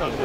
Thank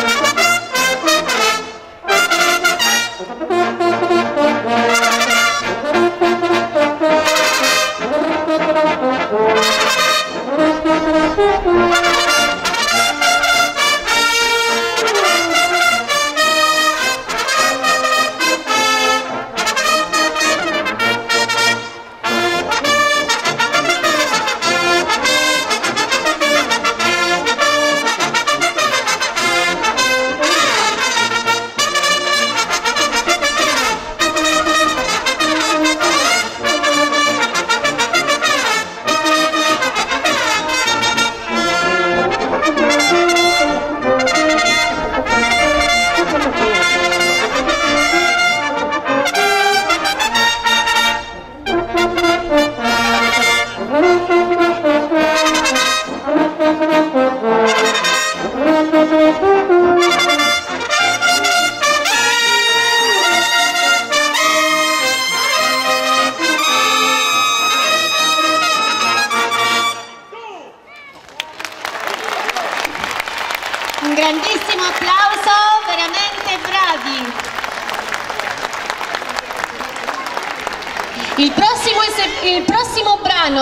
you.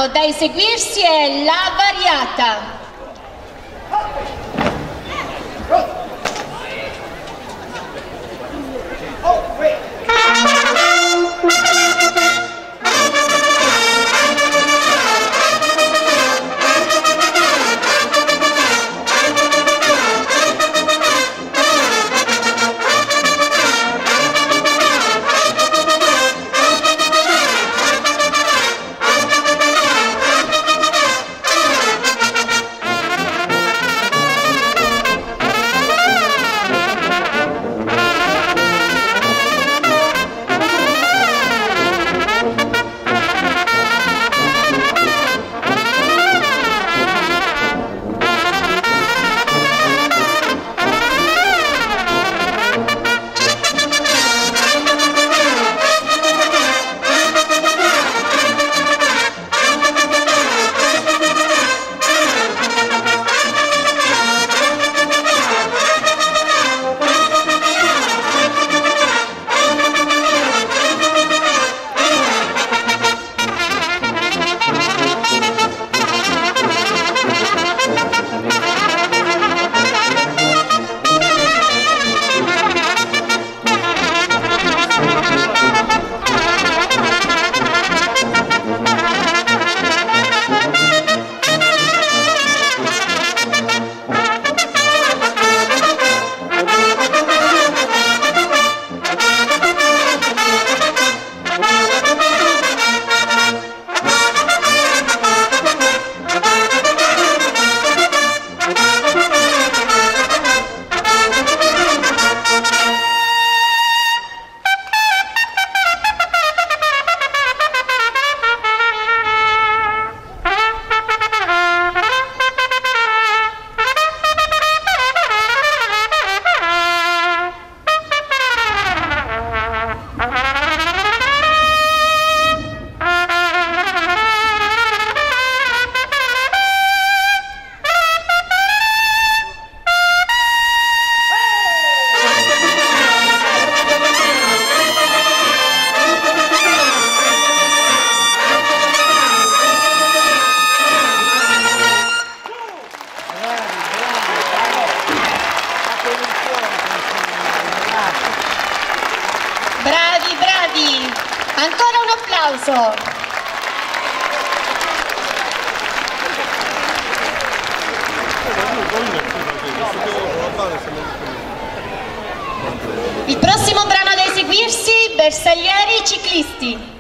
Da eseguirsi è La Variata. Applauso. Il prossimo brano da eseguirsi, Bersaglieri Ciclisti.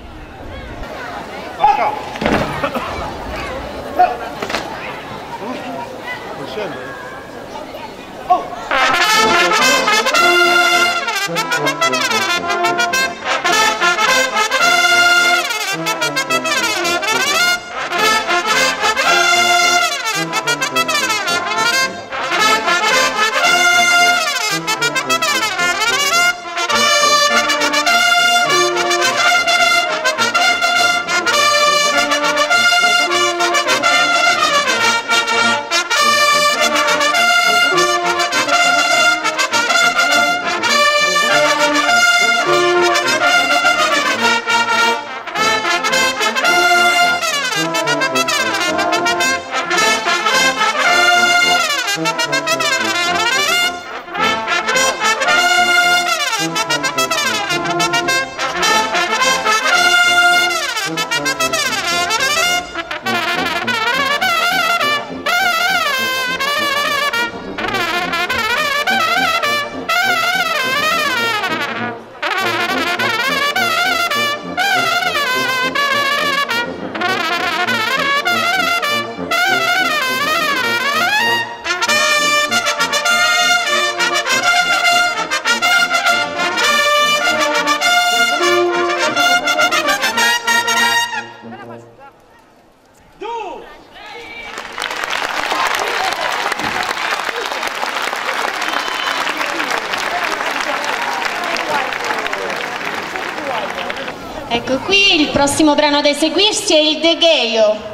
Ecco qui il prossimo brano da eseguirsi è il Degheio. sentito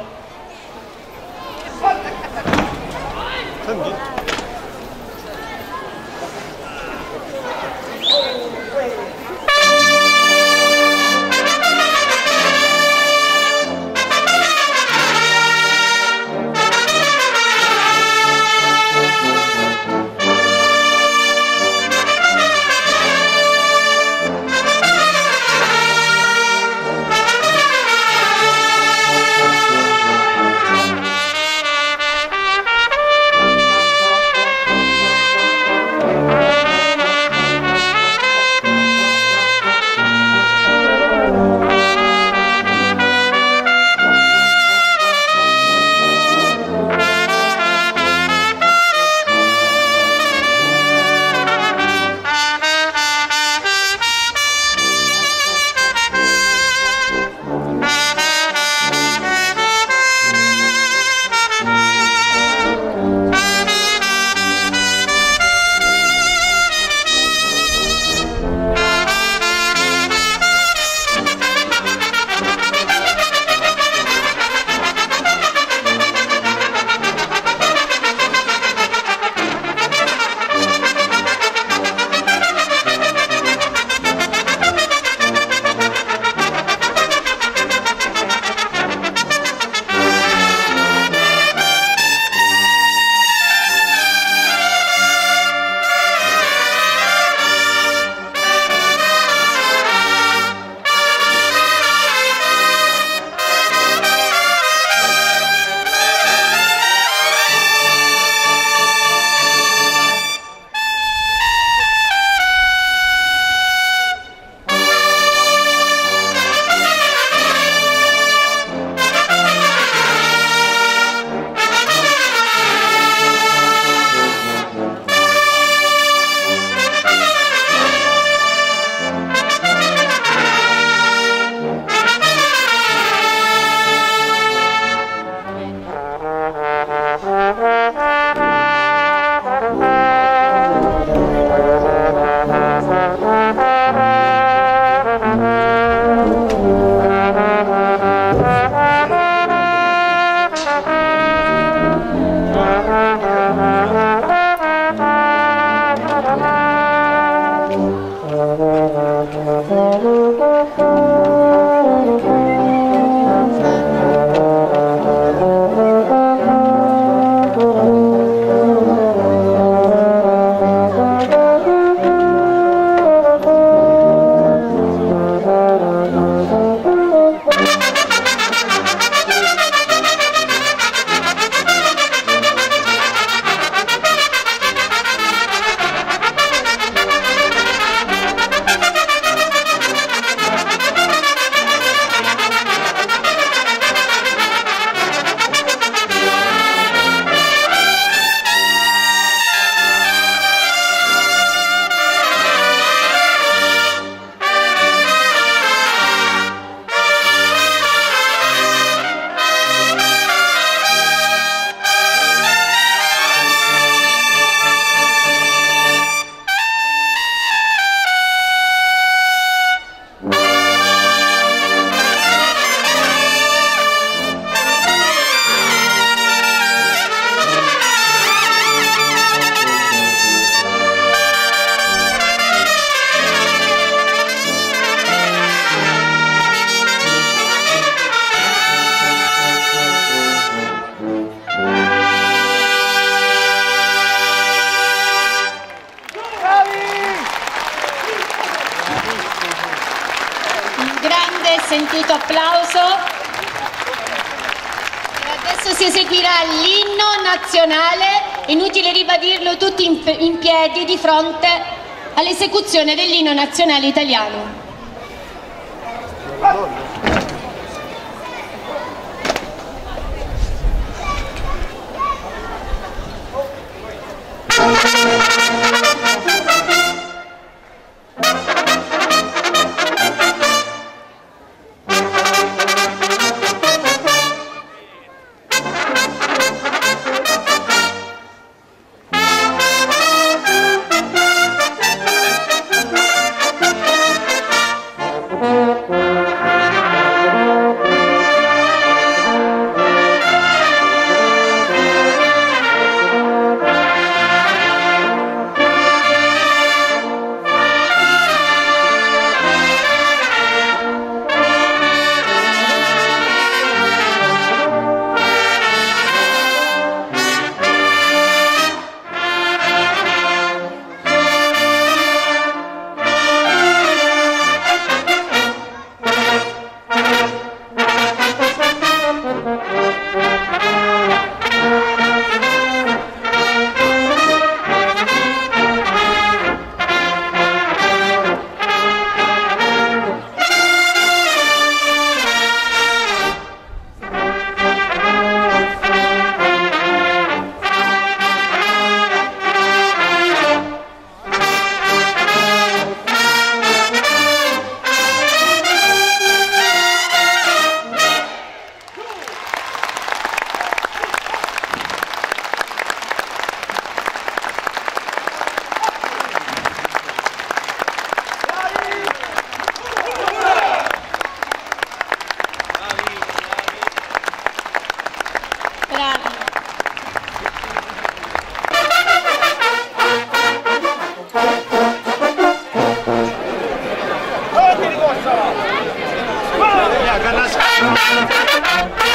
l'inno nazionale, inutile ribadirlo tutti in piedi di fronte all'esecuzione dell'inno nazionale italiano. Música la canasta.